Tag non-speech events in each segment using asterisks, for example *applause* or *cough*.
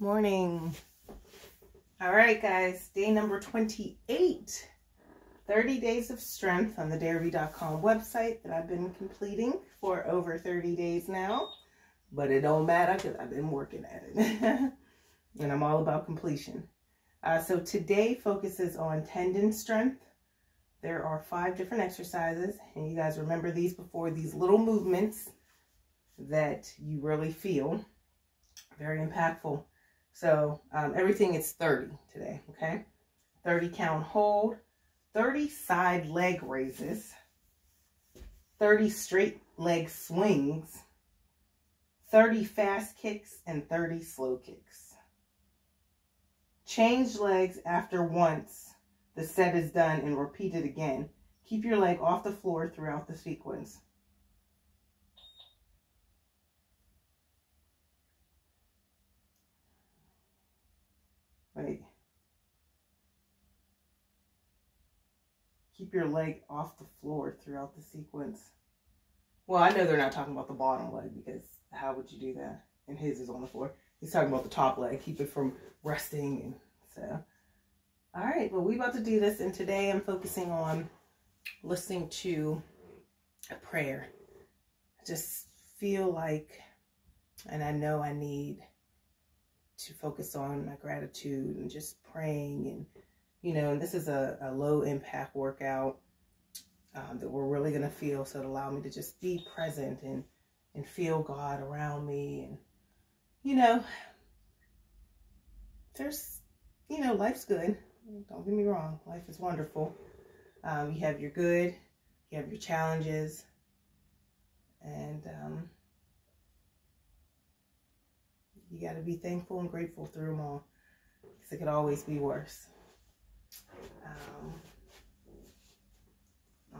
Morning. All right, guys, day number 28. 30 days of strength on the Darebee.com website that I've been completing for over 30 days now. But it don't matter because I've been working at it. *laughs* and I'm all about completion. Uh, so today focuses on tendon strength. There are five different exercises. And you guys remember these before, these little movements that you really feel. Very impactful. So um, everything is 30 today, okay? 30 count hold, 30 side leg raises, 30 straight leg swings, 30 fast kicks, and 30 slow kicks. Change legs after once the set is done and repeat it again. Keep your leg off the floor throughout the sequence. Wait. Keep your leg off the floor throughout the sequence. Well, I know they're not talking about the bottom leg because how would you do that? And his is on the floor. He's talking about the top leg. Keep it from resting. And so, all right. Well, we about to do this. And today I'm focusing on listening to a prayer. I just feel like, and I know I need to focus on my gratitude and just praying and you know and this is a, a low impact workout um, that we're really going to feel so it allow me to just be present and and feel god around me and you know there's you know life's good don't get me wrong life is wonderful um, you have your good you have your challenges and um, you got to be thankful and grateful through them all because it could always be worse. Um,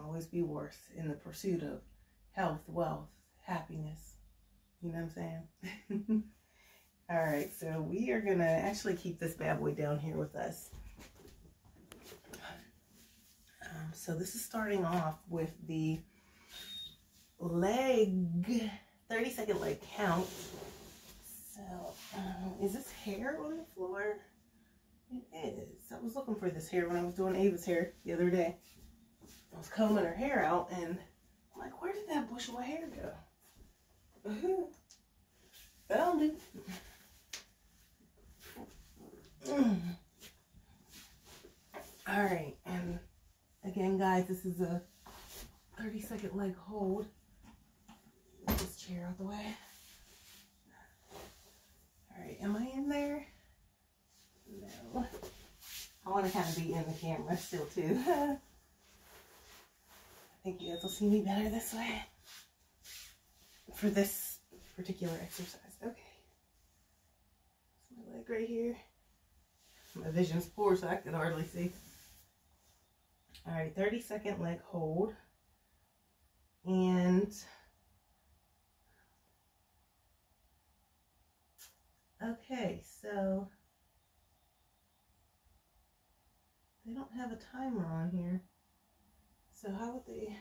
always be worse in the pursuit of health, wealth, happiness. You know what I'm saying? *laughs* all right, so we are going to actually keep this bad boy down here with us. Um, so this is starting off with the leg, 30 second leg count. So, um, is this hair on the floor? It is. I was looking for this hair when I was doing Ava's hair the other day. I was combing her hair out and I'm like, where did that bushel of hair go? *laughs* Found it. *clears throat* All right, and again, guys, this is a 30 second leg hold. Get this chair out the way. All right, am I in there? No. I want to kind of be in the camera still too. *laughs* I think you guys will see me better this way for this particular exercise. Okay. My leg right here. My vision's poor, so I can hardly see. All right, 30 second leg hold. And Okay, so they don't have a timer on here. So how would they?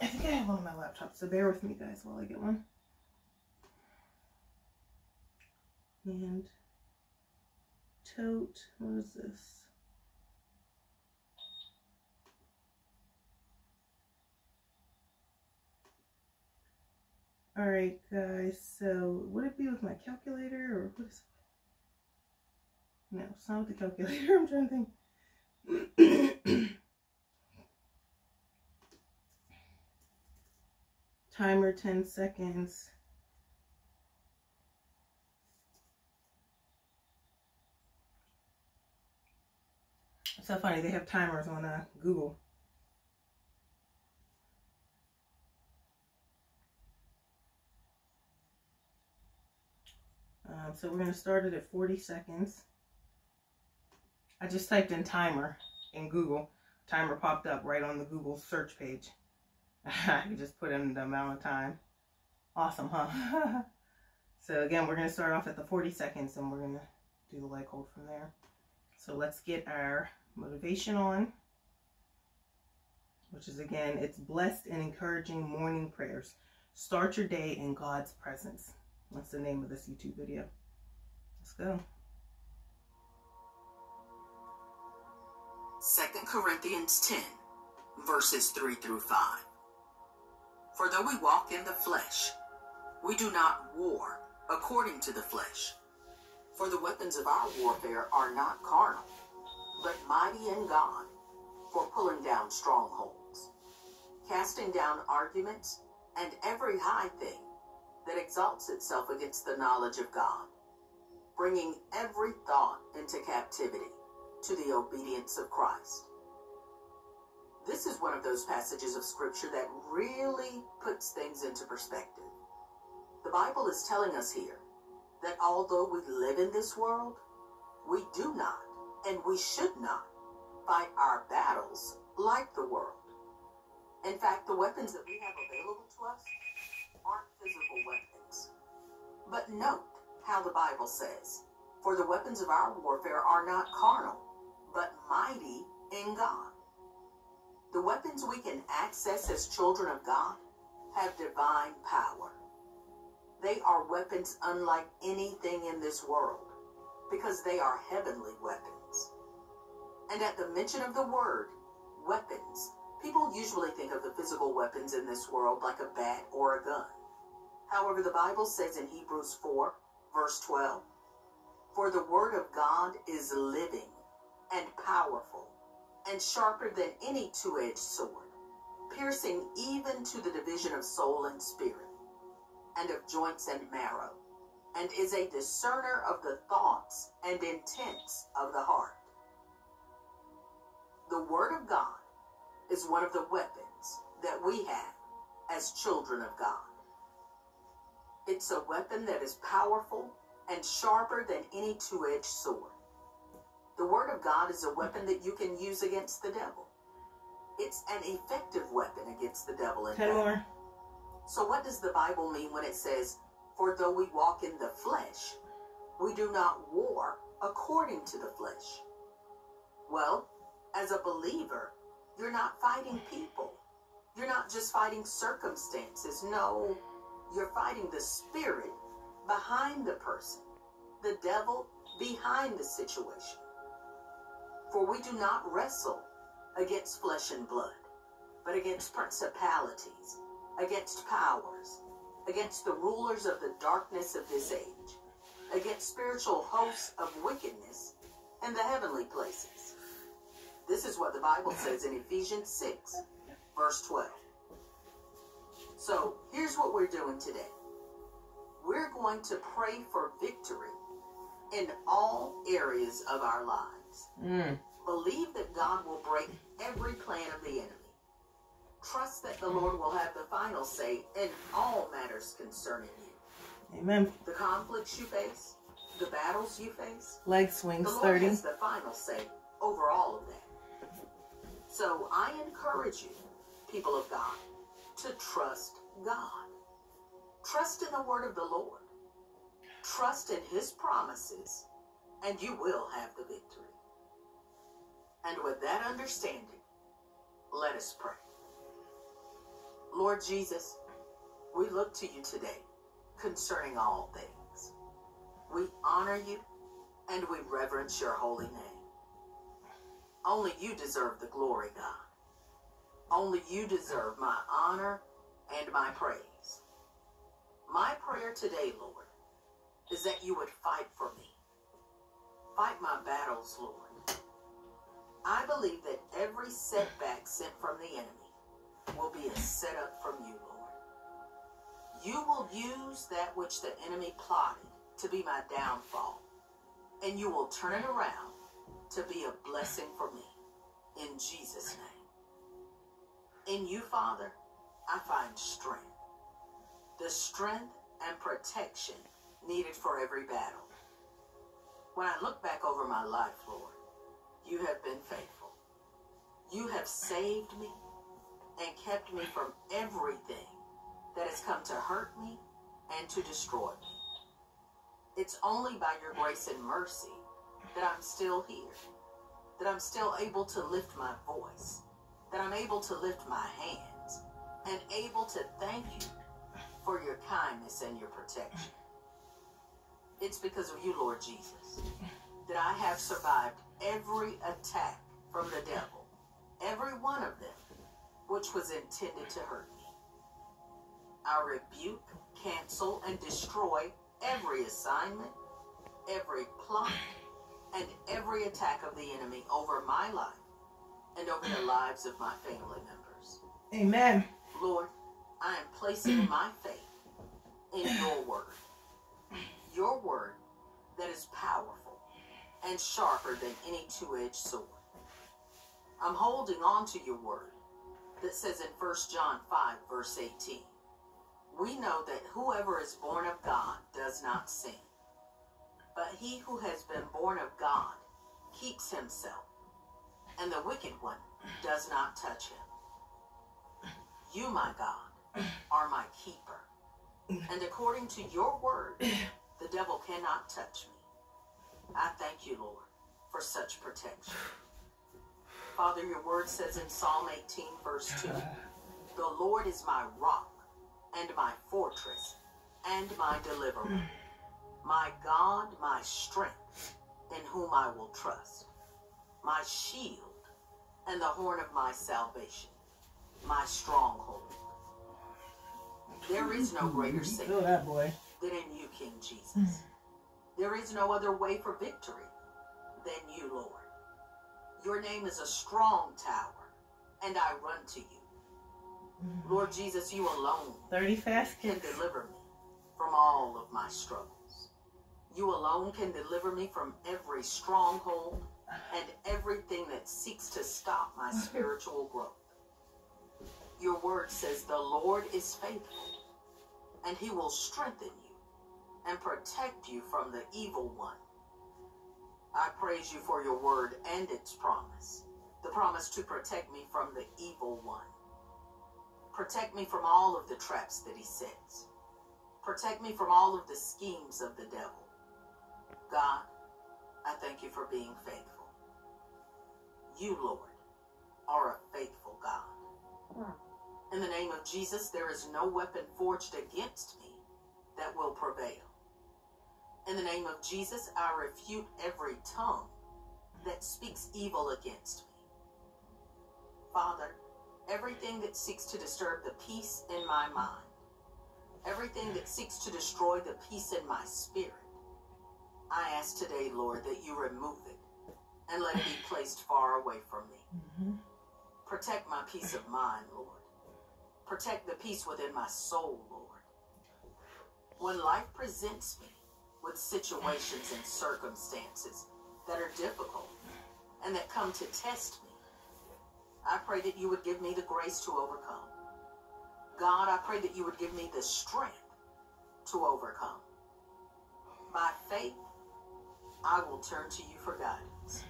I think I have one on my laptop, so bear with me guys while I get one. And tote, what is this? All right, guys, so would it be with my calculator or what is it? No, it's not with the calculator. *laughs* I'm trying to think. *coughs* Timer 10 seconds. So funny, they have timers on uh, Google. Um, so we're going to start it at 40 seconds. I just typed in timer in Google. Timer popped up right on the Google search page. *laughs* I can just put in the amount of time. Awesome, huh? *laughs* so again, we're going to start off at the 40 seconds and we're going to do the leg hold from there. So let's get our motivation on, which is again, it's blessed and encouraging morning prayers. Start your day in God's presence. That's the name of this YouTube video. Let's go. Corinthians 10, verses 3 through 5. For though we walk in the flesh, we do not war according to the flesh. For the weapons of our warfare are not carnal, but mighty in God for pulling down strongholds, casting down arguments and every high thing that exalts itself against the knowledge of God, bringing every thought into captivity to the obedience of Christ. This is one of those passages of Scripture that really puts things into perspective. The Bible is telling us here that although we live in this world, we do not and we should not fight our battles like the world. In fact, the weapons that we have available to us aren't physical weapons. But note how the Bible says, For the weapons of our warfare are not carnal, but mighty in God. The weapons we can access as children of God have divine power. They are weapons unlike anything in this world because they are heavenly weapons. And at the mention of the word weapons, people usually think of the physical weapons in this world like a bat or a gun. However, the Bible says in Hebrews 4, verse 12, For the word of God is living and powerful and sharper than any two edged sword, piercing even to the division of soul and spirit, and of joints and marrow, and is a discerner of the thoughts and intents of the heart. The Word of God is one of the weapons that we have as children of God. It's a weapon that is powerful and sharper than any two edged sword. The Word of God is a weapon that you can use against the devil. It's an effective weapon against the devil. In Ten more. So, what does the Bible mean when it says, For though we walk in the flesh, we do not war according to the flesh? Well, as a believer, you're not fighting people. You're not just fighting circumstances. No, you're fighting the spirit behind the person, the devil behind the situation. For we do not wrestle against flesh and blood, but against principalities, against powers, against the rulers of the darkness of this age, against spiritual hosts of wickedness in the heavenly places. This is what the Bible says in Ephesians 6, verse 12. So here's what we're doing today we're going to pray for victory in all areas of our lives. Mm. Believe that God will break every plan of the enemy. Trust that the Lord will have the final say in all matters concerning you. Amen. The conflicts you face, the battles you face, Leg the swings Lord 30. has the final say over all of that. So I encourage you, people of God, to trust God. Trust in the word of the Lord. Trust in his promises, and you will have the victory. And with that understanding, let us pray. Lord Jesus, we look to you today concerning all things. We honor you and we reverence your holy name. Only you deserve the glory, God. Only you deserve my honor and my praise. My prayer today, Lord, is that you would fight for me. Fight my battles, Lord. I believe that every setback sent from the enemy will be a setup from you, Lord. You will use that which the enemy plotted to be my downfall, and you will turn it around to be a blessing for me. In Jesus' name. In you, Father, I find strength. The strength and protection needed for every battle. When I look back over my life, Lord, you have been faithful. You have saved me and kept me from everything that has come to hurt me and to destroy me. It's only by your grace and mercy that I'm still here, that I'm still able to lift my voice, that I'm able to lift my hands, and able to thank you for your kindness and your protection. It's because of you, Lord Jesus, that I have survived every attack from the devil, every one of them, which was intended to hurt me. I rebuke, cancel, and destroy every assignment, every plot, and every attack of the enemy over my life and over the lives of my family members. Amen. Lord, I am placing *clears throat* my faith in your word. Your word that is powerful and sharper than any two edged sword. I'm holding on to your word that says in 1 John 5, verse 18, we know that whoever is born of God does not sin. But he who has been born of God keeps himself, and the wicked one does not touch him. You, my God, are my keeper. And according to your word, the devil cannot touch me. I thank you, Lord, for such protection. Father, your word says in Psalm 18, verse 2 *sighs* The Lord is my rock and my fortress and my deliverer, *sighs* my God, my strength, in whom I will trust, my shield and the horn of my salvation, my stronghold. There is no greater Savior that boy. than in you, King Jesus. Hmm. There is no other way for victory than you, Lord. Your name is a strong tower, and I run to you. Mm-hmm. Lord Jesus, you alone 30 fast can deliver me from all of my struggles. You alone can deliver me from every stronghold and everything that seeks to stop my mm-hmm. spiritual growth. Your word says the Lord is faithful, and he will strengthen you and protect you from the evil one. I praise you for your word and its promise, the promise to protect me from the evil one. Protect me from all of the traps that he sets. Protect me from all of the schemes of the devil. God, I thank you for being faithful. You, Lord, are a faithful God. Hmm. In the name of Jesus, there is no weapon forged against me that will prevail. In the name of Jesus, I refute every tongue that speaks evil against me. Father, everything that seeks to disturb the peace in my mind, everything that seeks to destroy the peace in my spirit, I ask today, Lord, that you remove it and let it be placed far away from me. Mhm. Protect my peace of mind, Lord. Protect the peace within my soul, Lord. When life presents me with situations and circumstances that are difficult and that come to test me, I pray that you would give me the grace to overcome. God, I pray that you would give me the strength to overcome. By faith, I will turn to you for guidance.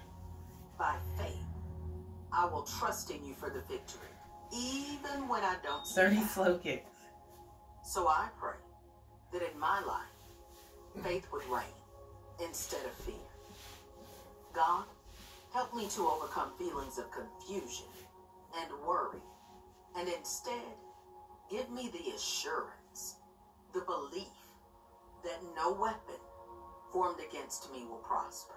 By faith, I will trust in you for the victory, even when I don't see 30 slow kicks. So I pray that in my life, faith would reign instead of fear. God, help me to overcome feelings of confusion and worry, and instead give me the assurance, the belief that no weapon formed against me will prosper.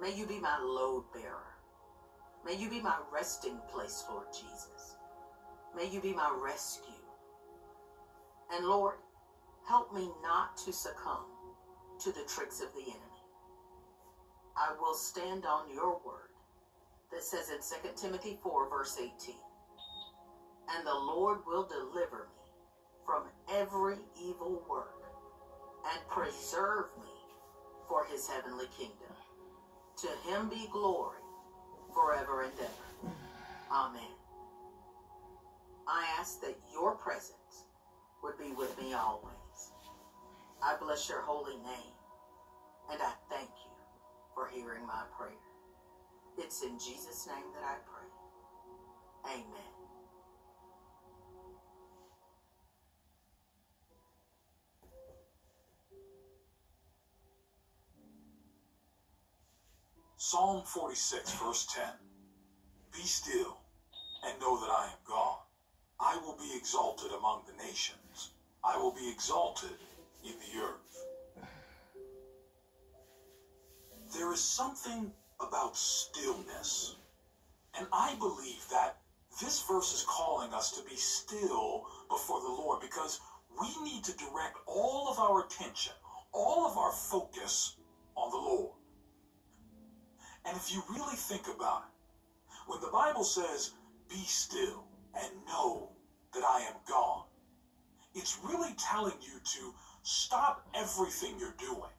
May you be my load bearer. May you be my resting place, Lord Jesus. May you be my rescue. And Lord, help me not to succumb to the tricks of the enemy. I will stand on your word that says in 2 Timothy 4, verse 18, and the Lord will deliver me from every evil work and preserve me for his heavenly kingdom. To him be glory forever and ever. Amen. I ask that your presence would be with me always. I bless your holy name, and I thank you for hearing my prayer. It's in Jesus' name that I pray. Amen. Psalm 46, verse 10. Be still and know that I am God. I will be exalted among the nations. I will be exalted in the earth. there is something about stillness. And I believe that this verse is calling us to be still before the Lord because we need to direct all of our attention, all of our focus on the Lord. And if you really think about it, when the Bible says, be still and know that I am God, it's really telling you to stop everything you're doing.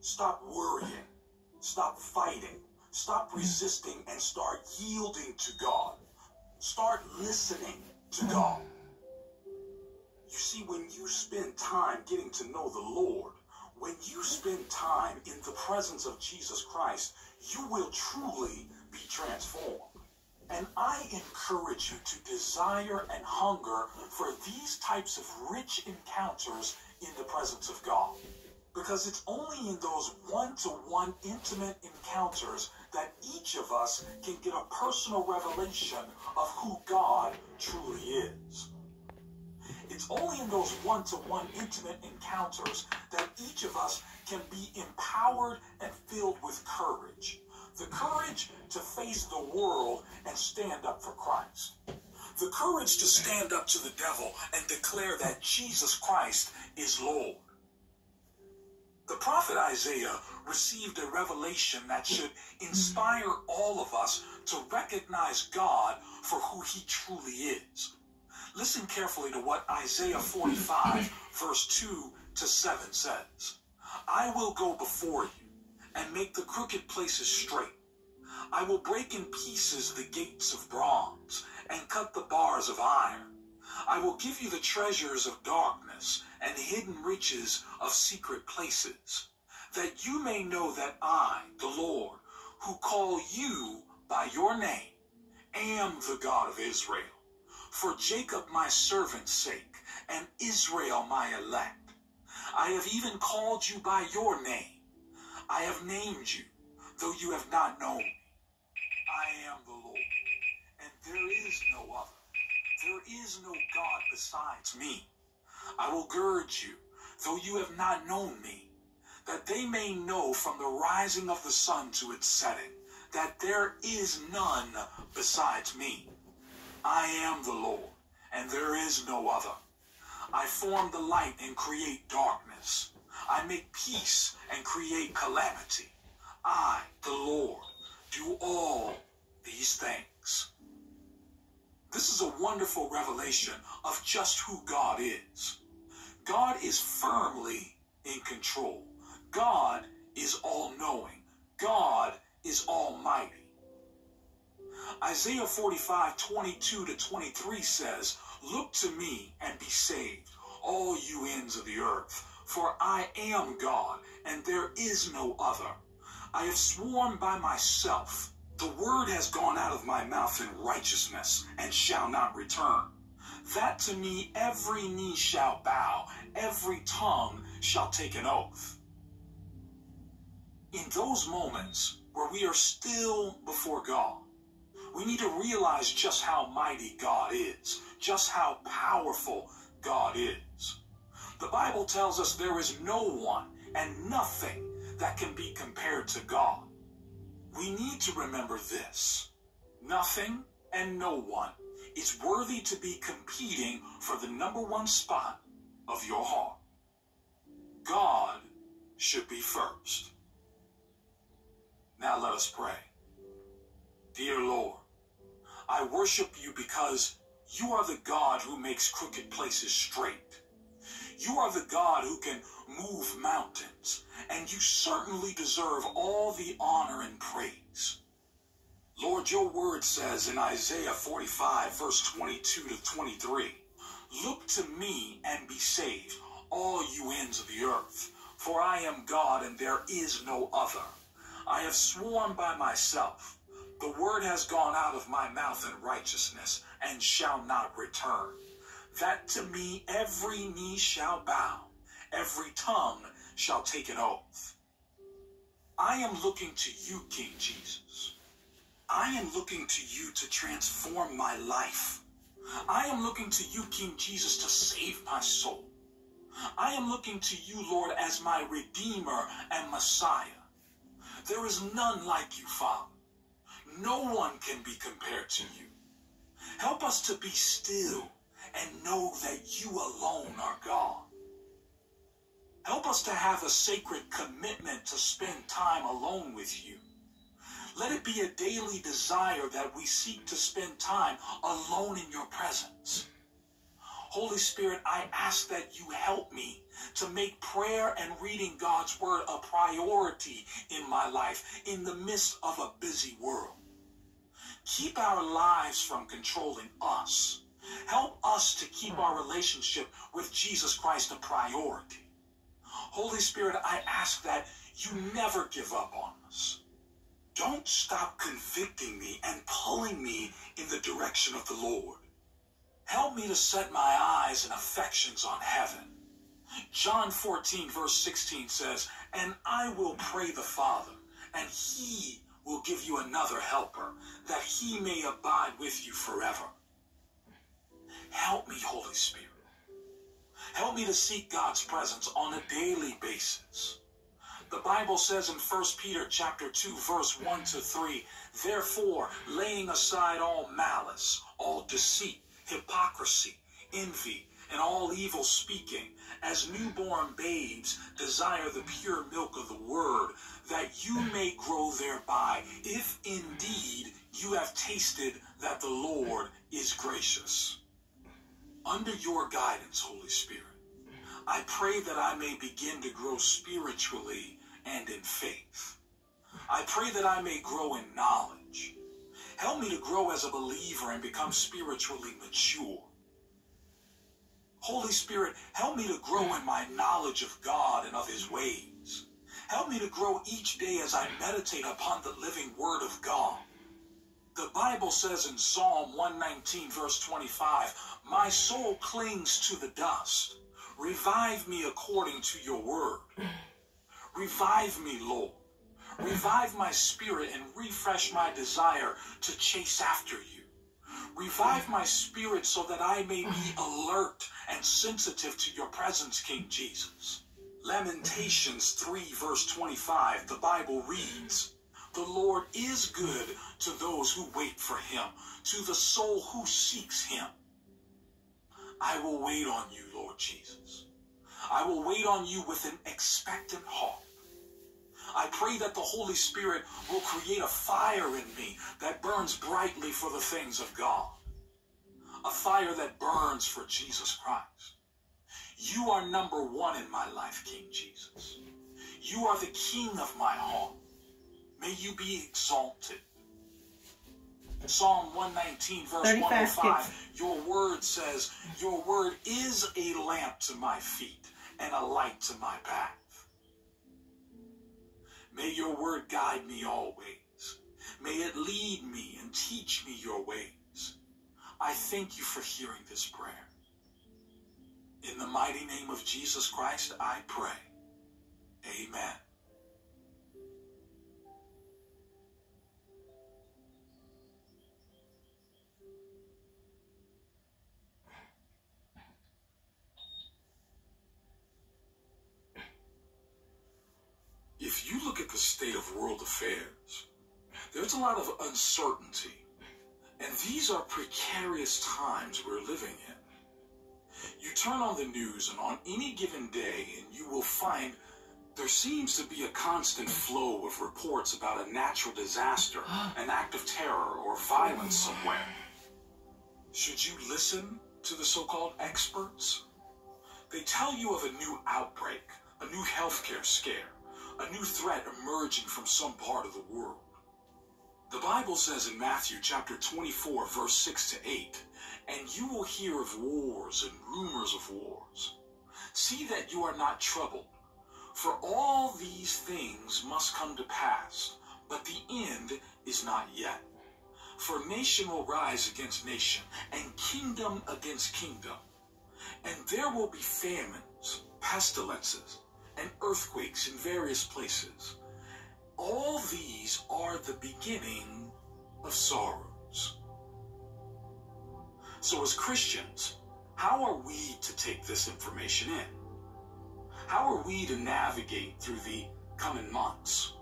Stop worrying. Stop fighting. Stop resisting and start yielding to God. Start listening to God. You see, when you spend time getting to know the Lord, when you spend time in the presence of Jesus Christ, you will truly be transformed. And I encourage you to desire and hunger for these types of rich encounters in the presence of God. Because it's only in those one to one intimate encounters that each of us can get a personal revelation of who God truly is. It's only in those one to one intimate encounters that each of us can be empowered and filled with courage the courage to face the world and stand up for Christ. The courage to stand up to the devil and declare that Jesus Christ is Lord. The prophet Isaiah received a revelation that should inspire all of us to recognize God for who he truly is. Listen carefully to what Isaiah 45, verse 2 to 7 says. I will go before you and make the crooked places straight. I will break in pieces the gates of bronze and cut the bars of iron. I will give you the treasures of darkness and hidden riches of secret places, that you may know that I, the Lord, who call you by your name, am the God of Israel. For Jacob my servant's sake, and Israel my elect. I have even called you by your name. I have named you, though you have not known me. I am the Lord, and there is no other. There is no God besides me. I will gird you, though you have not known me, that they may know from the rising of the sun to its setting that there is none besides me. I am the Lord, and there is no other. I form the light and create darkness. I make peace and create calamity. I, the Lord, do all these things. This is a wonderful revelation of just who God is. God is firmly in control. God is all knowing. God is almighty. Isaiah 45, 22 to 23 says, Look to me and be saved, all you ends of the earth, for I am God, and there is no other. I have sworn by myself, the word has gone out of my mouth in righteousness, and shall not return. That to me every knee shall bow, every tongue shall take an oath. In those moments where we are still before God, we need to realize just how mighty God is, just how powerful God is. The Bible tells us there is no one and nothing that can be compared to God. We need to remember this. Nothing and no one is worthy to be competing for the number one spot of your heart. God should be first. Now let us pray. Dear Lord, I worship you because you are the God who makes crooked places straight. You are the God who can move mountains, and you certainly deserve all the honor and praise. Lord, your word says in Isaiah 45, verse 22 to 23, Look to me and be saved, all you ends of the earth, for I am God and there is no other. I have sworn by myself, the word has gone out of my mouth in righteousness and shall not return. That to me every knee shall bow, every tongue shall take an oath. I am looking to you, King Jesus. I am looking to you to transform my life. I am looking to you, King Jesus, to save my soul. I am looking to you, Lord, as my Redeemer and Messiah. There is none like you, Father. No one can be compared to you. Help us to be still and know that you alone are God. Help us to have a sacred commitment to spend time alone with you. Let it be a daily desire that we seek to spend time alone in your presence. Holy Spirit, I ask that you help me to make prayer and reading God's word a priority in my life in the midst of a busy world. Keep our lives from controlling us. Help us to keep hmm. our relationship with Jesus Christ a priority. Holy Spirit, I ask that you never give up on us. Don't stop convicting me and pulling me in the direction of the Lord. Help me to set my eyes and affections on heaven. John 14, verse 16 says, And I will pray the Father, and he will give you another helper, that he may abide with you forever. Help me, Holy Spirit. Help me to seek God's presence on a daily basis. The Bible says in 1 Peter chapter 2 verse 1 to 3, therefore laying aside all malice, all deceit, hypocrisy, envy, and all evil speaking, as newborn babes desire the pure milk of the word, that you may grow thereby, if indeed you have tasted that the Lord is gracious. Under your guidance, Holy Spirit, I pray that I may begin to grow spiritually and in faith. I pray that I may grow in knowledge. Help me to grow as a believer and become spiritually mature. Holy Spirit, help me to grow in my knowledge of God and of his ways. Help me to grow each day as I meditate upon the living word of God. The Bible says in Psalm 119, verse 25, My soul clings to the dust. Revive me according to your word. Revive me, Lord. Revive my spirit and refresh my desire to chase after you. Revive my spirit so that I may be alert and sensitive to your presence, King Jesus. Lamentations 3, verse 25, the Bible reads, The Lord is good to those who wait for him, to the soul who seeks him. I will wait on you, Lord Jesus. I will wait on you with an expectant heart. I pray that the Holy Spirit will create a fire in me that burns brightly for the things of God. A fire that burns for Jesus Christ. You are number one in my life, King Jesus. You are the King of my heart. May you be exalted. Psalm 119, verse 105, your word says, Your word is a lamp to my feet and a light to my path. May your word guide me always. May it lead me and teach me your ways. I thank you for hearing this prayer. In the mighty name of Jesus Christ, I pray. Amen. State of world affairs, there's a lot of uncertainty. And these are precarious times we're living in. You turn on the news, and on any given day, and you will find there seems to be a constant flow of reports about a natural disaster, *gasps* an act of terror, or violence somewhere. Should you listen to the so called experts? They tell you of a new outbreak, a new healthcare scare a new threat emerging from some part of the world. The Bible says in Matthew chapter 24, verse 6 to 8, And you will hear of wars and rumors of wars. See that you are not troubled, for all these things must come to pass, but the end is not yet. For nation will rise against nation, and kingdom against kingdom. And there will be famines, pestilences, and earthquakes in various places. All these are the beginning of sorrows. So, as Christians, how are we to take this information in? How are we to navigate through the coming months?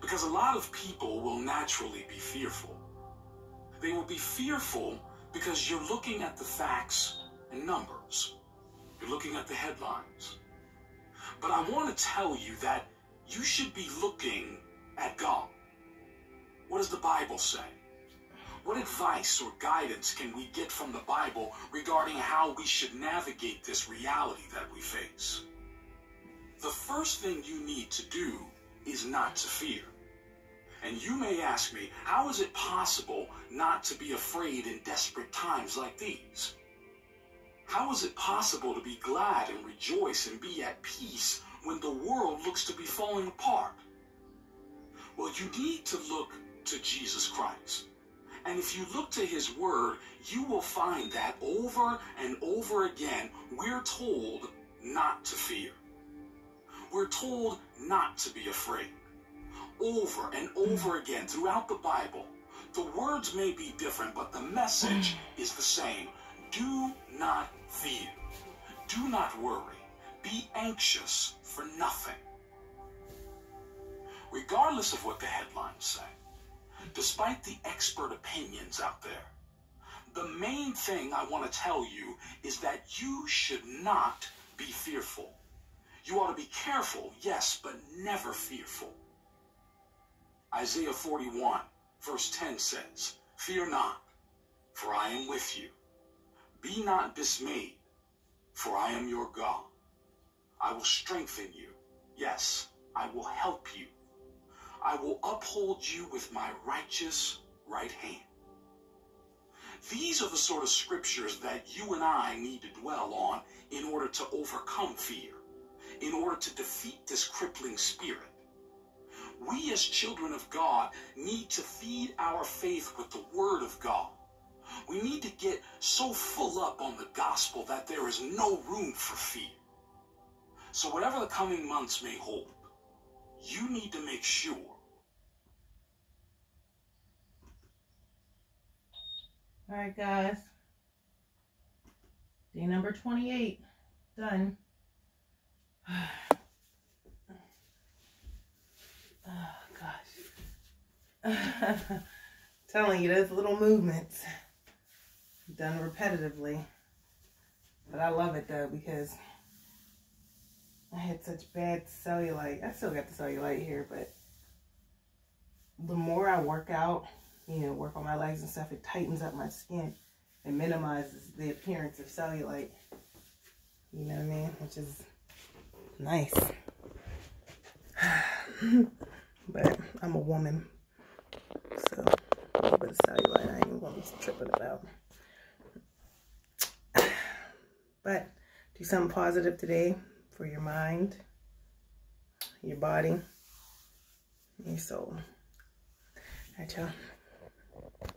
Because a lot of people will naturally be fearful. They will be fearful because you're looking at the facts and numbers. You're looking at the headlines. But I want to tell you that you should be looking at God. What does the Bible say? What advice or guidance can we get from the Bible regarding how we should navigate this reality that we face? The first thing you need to do is not to fear. And you may ask me, how is it possible not to be afraid in desperate times like these? How is it possible to be glad and rejoice and be at peace when the world looks to be falling apart? Well, you need to look to Jesus Christ. And if you look to his word, you will find that over and over again, we're told not to fear. We're told not to be afraid. Over and over again throughout the Bible, the words may be different, but the message is the same. Do not fear. Do not worry. Be anxious for nothing. Regardless of what the headlines say, despite the expert opinions out there, the main thing I want to tell you is that you should not be fearful. You ought to be careful, yes, but never fearful. Isaiah 41, verse 10 says, Fear not, for I am with you. Be not dismayed, for I am your God. I will strengthen you. Yes, I will help you. I will uphold you with my righteous right hand. These are the sort of scriptures that you and I need to dwell on in order to overcome fear, in order to defeat this crippling spirit. We as children of God need to feed our faith with the Word of God. We need to get so full up on the gospel that there is no room for fear. So whatever the coming months may hold, you need to make sure All right, guys. Day number 28. Done. *sighs* Oh, gosh. *laughs* Telling you, those little movements done repetitively. But I love it, though, because I had such bad cellulite. I still got the cellulite here, but the more I work out, you know, work on my legs and stuff, it tightens up my skin and minimizes the appearance of cellulite. You know what I mean? Which is nice. *sighs* but I'm a woman. So a little bit of cellulite I ain't gonna be tripping about. But do something positive today for your mind, your body, your soul. Right, y'all.